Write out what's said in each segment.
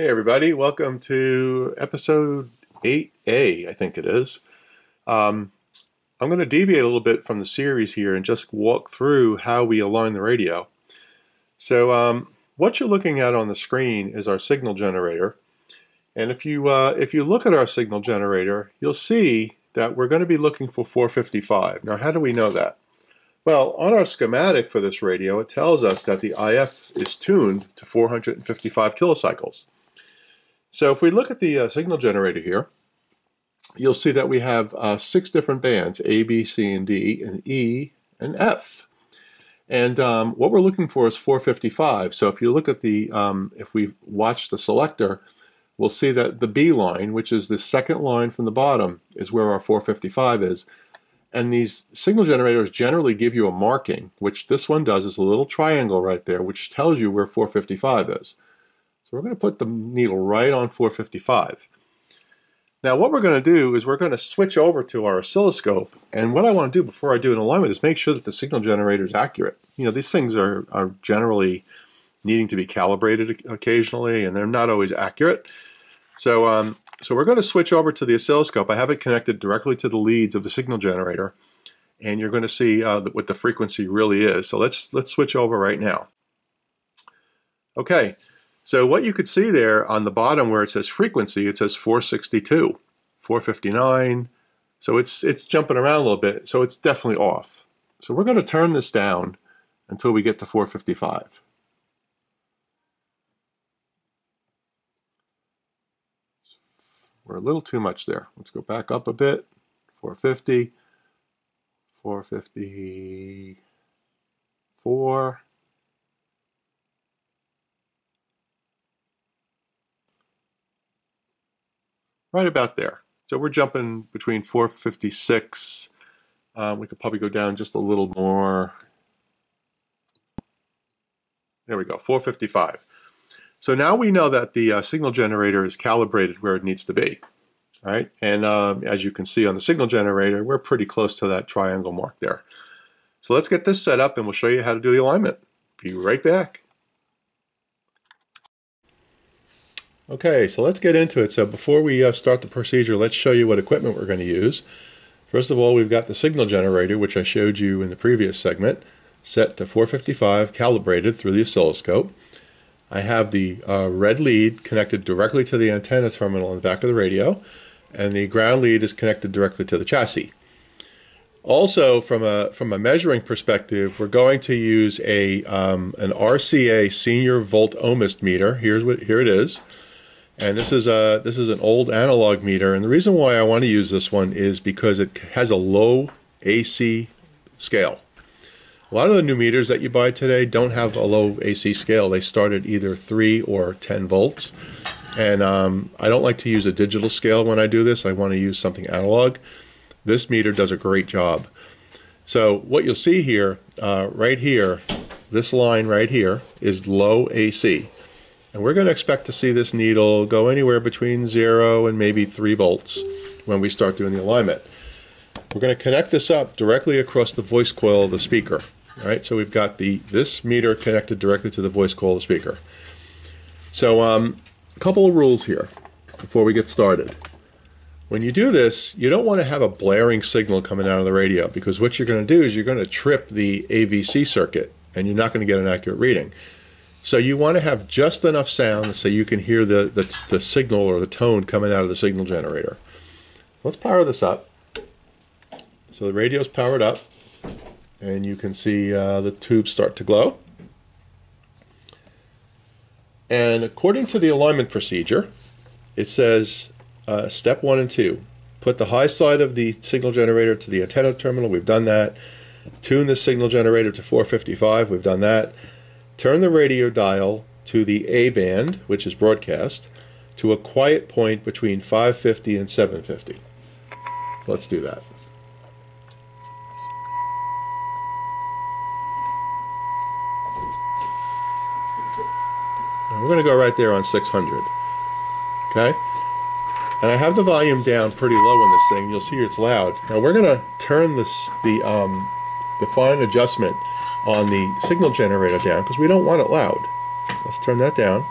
Hey everybody, welcome to episode 8A, I think it is. Um, I'm going to deviate a little bit from the series here and just walk through how we align the radio. So um, what you're looking at on the screen is our signal generator. And if you, uh, if you look at our signal generator, you'll see that we're going to be looking for 455. Now how do we know that? Well, on our schematic for this radio, it tells us that the IF is tuned to 455 kilocycles. So if we look at the uh, signal generator here, you'll see that we have uh, six different bands, A, B, C, and D, and E, and F. And um, what we're looking for is 455. So if you look at the, um, if we watch the selector, we'll see that the B line, which is the second line from the bottom, is where our 455 is. And these signal generators generally give you a marking, which this one does is a little triangle right there, which tells you where 455 is. So we're going to put the needle right on 455. Now what we're going to do is we're going to switch over to our oscilloscope and what I want to do before I do an alignment is make sure that the signal generator is accurate. You know these things are, are generally needing to be calibrated occasionally and they're not always accurate. So, um, so we're going to switch over to the oscilloscope. I have it connected directly to the leads of the signal generator and you're going to see uh, what the frequency really is. So let's, let's switch over right now. Okay, so what you could see there on the bottom where it says frequency, it says 462, 459. So it's, it's jumping around a little bit. So it's definitely off. So we're going to turn this down until we get to 455. We're a little too much there. Let's go back up a bit. 450, 454. Right about there. So we're jumping between 456. Um, we could probably go down just a little more. There we go, 455. So now we know that the uh, signal generator is calibrated where it needs to be. Right, and um, as you can see on the signal generator, we're pretty close to that triangle mark there. So let's get this set up and we'll show you how to do the alignment. Be right back. Okay, so let's get into it. So before we uh, start the procedure, let's show you what equipment we're going to use. First of all, we've got the signal generator, which I showed you in the previous segment, set to 455, calibrated through the oscilloscope. I have the uh, red lead connected directly to the antenna terminal in the back of the radio, and the ground lead is connected directly to the chassis. Also, from a from a measuring perspective, we're going to use a um, an RCA senior VoltOhmyst meter. Here's what here it is. And this is a this is an old analog meter, and the reason why I want to use this one is because it has a low AC scale. A lot of the new meters that you buy today don't have a low AC scale. They start at either 3 or 10 volts. And um, I don't like to use a digital scale when I do this. I want to use something analog. This meter does a great job. So what you'll see here, uh, right here, this line right here is low AC. And we're going to expect to see this needle go anywhere between 0 and maybe 3 volts when we start doing the alignment. We're going to connect this up directly across the voice coil of the speaker. All right, so we've got the this meter connected directly to the voice coil of the speaker. So um, a couple of rules here before we get started. When you do this, you don't want to have a blaring signal coming out of the radio because what you're going to do is you're going to trip the AVC circuit and you're not going to get an accurate reading. So you want to have just enough sound so you can hear the, the, the signal or the tone coming out of the signal generator. Let's power this up. So the radio's powered up and you can see uh, the tubes start to glow. And according to the alignment procedure, it says uh, step one and two. Put the high side of the signal generator to the antenna terminal. We've done that. Tune the signal generator to 455. We've done that turn the radio dial to the A band, which is broadcast, to a quiet point between 550 and 750. Let's do that. we're going to go right there on 600. Okay? And I have the volume down pretty low on this thing. You'll see it's loud. Now we're going to turn this the um, the fine adjustment on the signal generator down because we don't want it loud. Let's turn that down.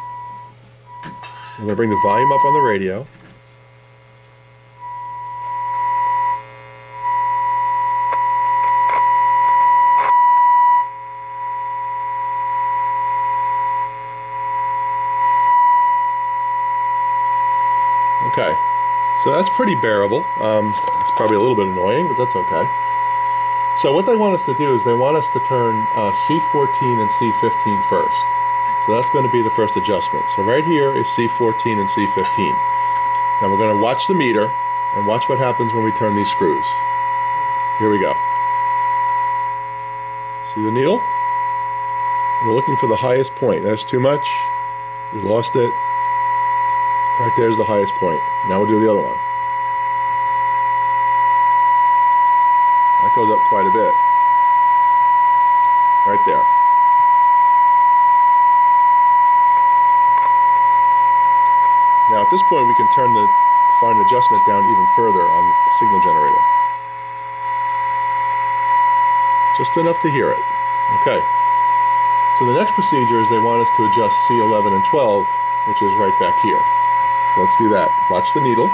I'm going to bring the volume up on the radio. Okay, so that's pretty bearable. Um, it's probably a little bit annoying, but that's okay. So what they want us to do is they want us to turn uh, C14 and C15 first. So that's going to be the first adjustment. So right here is C14 and C15. Now we're going to watch the meter and watch what happens when we turn these screws. Here we go. See the needle? We're looking for the highest point. That's too much. We lost it. Right there's the highest point. Now we'll do the other one. Quite a bit. Right there. Now at this point we can turn the fine adjustment down even further on the signal generator. Just enough to hear it. Okay. So the next procedure is they want us to adjust C11 and 12, which is right back here. So let's do that. Watch the needle.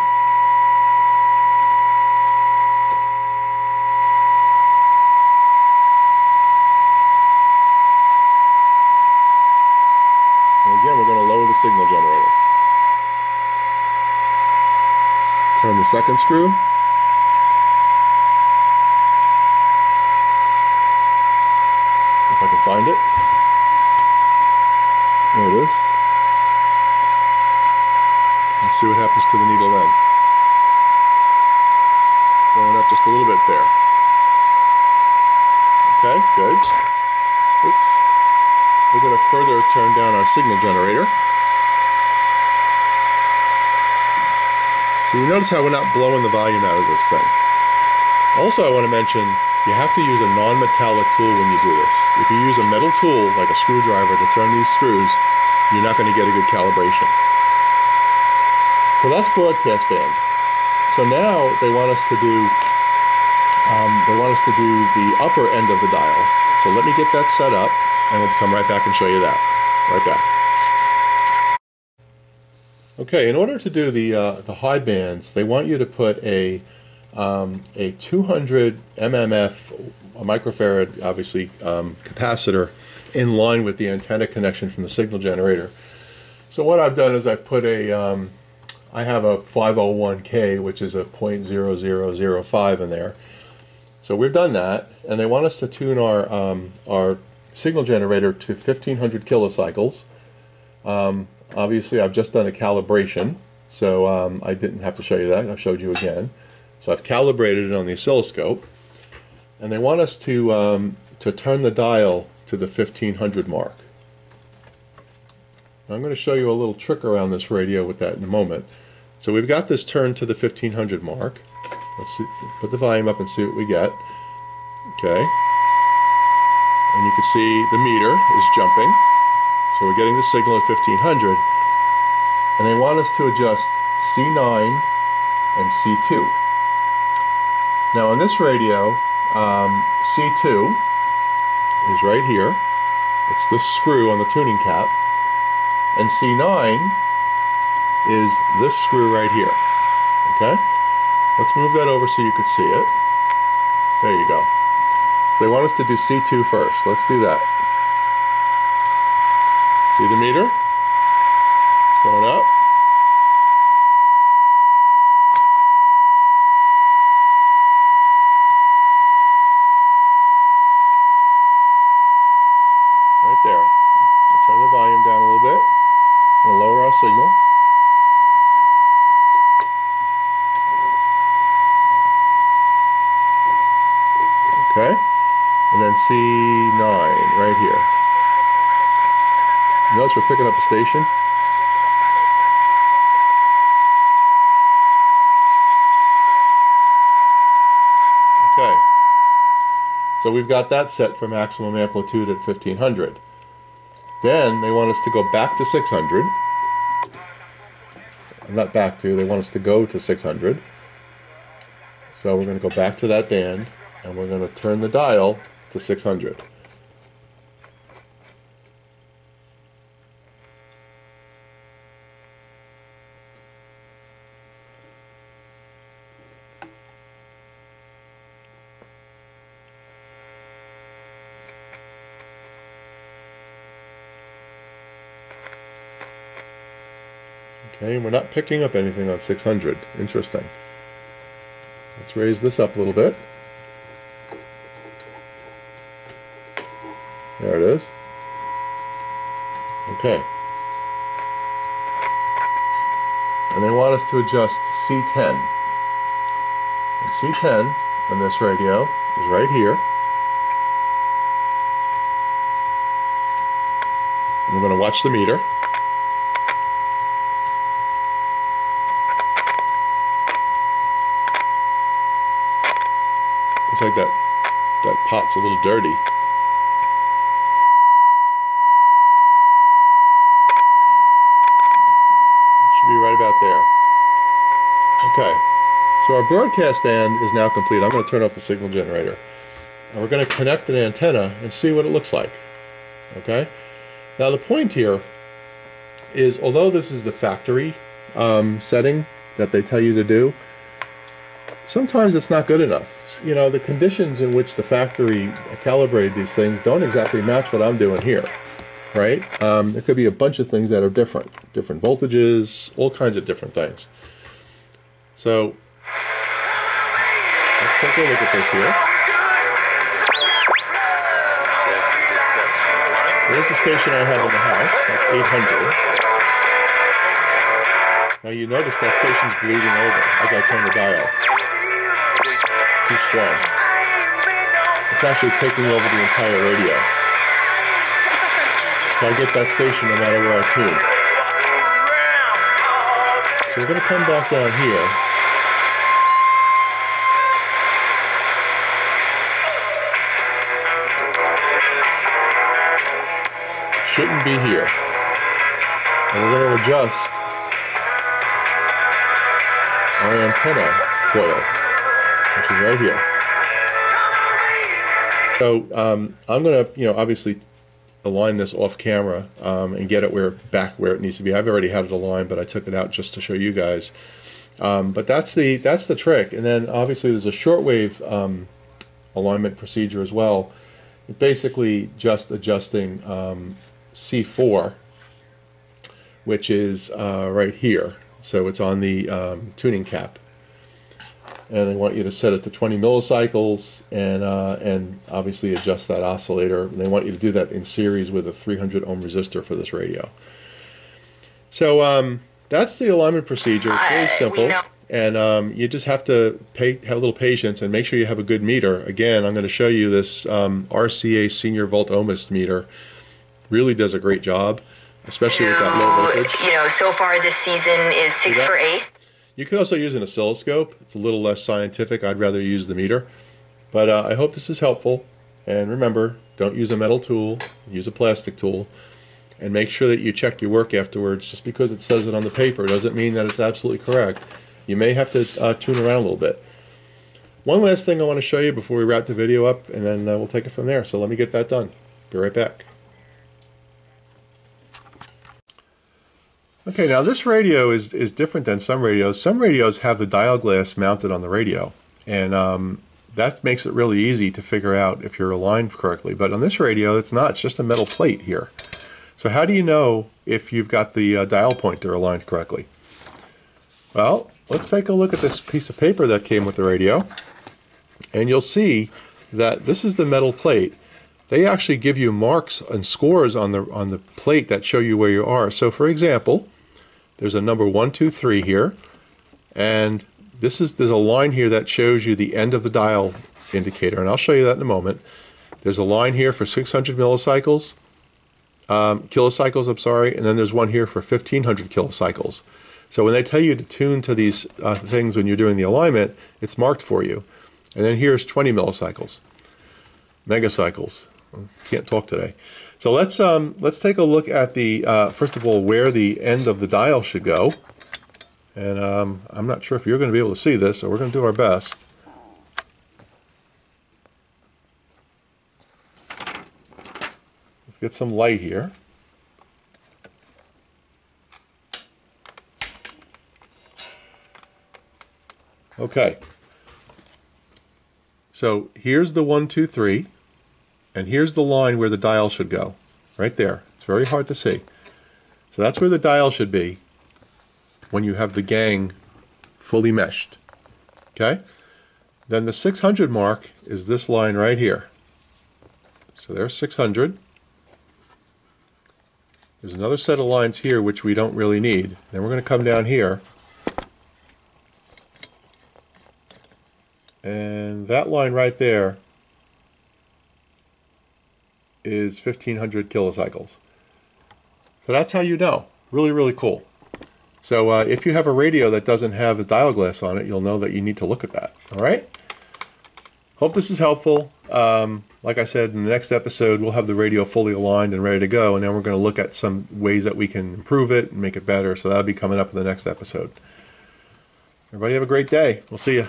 And again, we're going to lower the signal generator. Turn the second screw. If I can find it. There it is. Let's see what happens to the needle then. Going up just a little bit there. Okay, good. Oops. We're going to further turn down our signal generator. So you notice how we're not blowing the volume out of this thing. Also, I want to mention you have to use a non-metallic tool when you do this. If you use a metal tool, like a screwdriver, to turn these screws, you're not going to get a good calibration. So that's broadcast band. So now they want us to do um, they want us to do the upper end of the dial. So let me get that set up, and we'll come right back and show you that. Right back. Okay, in order to do the uh, the high bands, they want you to put a um, a 200 mmf a microfarad, obviously um, capacitor, in line with the antenna connection from the signal generator. So what I've done is I've put a um, I have a 501k, which is a 0.0005 in there. So we've done that, and they want us to tune our um, our signal generator to 1500 kilocycles. Um, obviously, I've just done a calibration, so um, I didn't have to show you that. I've showed you again. So I've calibrated it on the oscilloscope, and they want us to um, to turn the dial to the 1500 mark. I'm going to show you a little trick around this radio with that in a moment. So we've got this turned to the 1500 mark. Let's see, put the volume up and see what we get. Okay. And you can see the meter is jumping. So we're getting the signal at 1500. And they want us to adjust C9 and C2. Now on this radio, um, C2 is right here. It's this screw on the tuning cap. And C9 is this screw right here. Okay? Let's move that over so you can see it. There you go. So they want us to do C2 first. Let's do that. See the meter? And C9 right here. Notice we're picking up a station. Okay. So we've got that set for maximum amplitude at 1500. Then they want us to go back to 600. Not back to, they want us to go to 600. So we're going to go back to that band and we're going to turn the dial to 600. Okay, we're not picking up anything on 600. Interesting. Let's raise this up a little bit. There it is. Okay. And they want us to adjust C10. And C10 on this radio is right here. We're going to watch the meter. Looks like that that pot's a little dirty. Okay. So our broadcast band is now complete. I'm going to turn off the signal generator. And we're going to connect an antenna and see what it looks like. Okay? Now the point here is, although this is the factory um, setting that they tell you to do, sometimes it's not good enough. You know, the conditions in which the factory calibrated these things don't exactly match what I'm doing here, right? Um, there could be a bunch of things that are different, different voltages, all kinds of different things. So let's take a look at this here. Here's the station I have in the house. That's 800. Now you notice that station's bleeding over as I turn the dial. It's too strong. It's actually taking over the entire radio. So I get that station no matter where I tune. So we're going to come back down here. Shouldn't be here. And we're going to adjust our antenna coil, which is right here. So um, I'm going to, you know, obviously align this off camera um, and get it where back where it needs to be. I've already had it aligned, but I took it out just to show you guys. Um, but that's the that's the trick. And then obviously there's a shortwave um, alignment procedure as well. It's basically just adjusting um, C4, which is uh, right here. So it's on the um, tuning cap. And they want you to set it to 20 millicycles and uh, and obviously adjust that oscillator. And they want you to do that in series with a 300 ohm resistor for this radio. So um, that's the alignment procedure. It's really simple. And um, you just have to pay, have a little patience and make sure you have a good meter. Again, I'm going to show you this um, RCA Senior VoltOhmyst meter really does a great job, especially with that low voltage. You know, so far this season is six for eight. You could also use an oscilloscope. It's a little less scientific. I'd rather use the meter. But uh, I hope this is helpful. And remember, don't use a metal tool. Use a plastic tool. And make sure that you check your work afterwards. Just because it says it on the paper doesn't mean that it's absolutely correct. You may have to uh, tune around a little bit. One last thing I want to show you before we wrap the video up, and then uh, we'll take it from there. So let me get that done. Be right back. Okay, now this radio is, is different than some radios. Some radios have the dial glass mounted on the radio, and um, that makes it really easy to figure out if you're aligned correctly. But on this radio, it's not. It's just a metal plate here. So how do you know if you've got the uh, dial pointer aligned correctly? Well, let's take a look at this piece of paper that came with the radio, and you'll see that this is the metal plate they actually give you marks and scores on the on the plate that show you where you are. So for example, there's a number one, two, three here, and this is there's a line here that shows you the end of the dial indicator, and I'll show you that in a moment. There's a line here for 600 millicycles, um, kilocycles, I'm sorry, and then there's one here for 1500 kilocycles. So when they tell you to tune to these uh, things when you're doing the alignment, it's marked for you. And then here's 20 millicycles, megacycles, can't talk today. So let's um, let's take a look at the uh, first of all where the end of the dial should go. And um, I'm not sure if you're going to be able to see this, so we're going to do our best. Let's get some light here. Okay. So here's the one, two, three. And here's the line where the dial should go, right there. It's very hard to see. So that's where the dial should be. when you have the gang fully meshed. Okay? Then the 600 mark is this line right here. So there's 600. There's another set of lines here which we don't really need. Then we're going to come down here. And that line right there is 1500 kilocycles. So that's how you know. Really, really cool. So uh, if you have a radio that doesn't have a dial glass on it, you'll know that you need to look at that. All right? Hope this is helpful. Um, like I said, in the next episode, we'll have the radio fully aligned and ready to go, and then we're going to look at some ways that we can improve it and make it better. So that'll be coming up in the next episode. Everybody have a great day. We'll see you.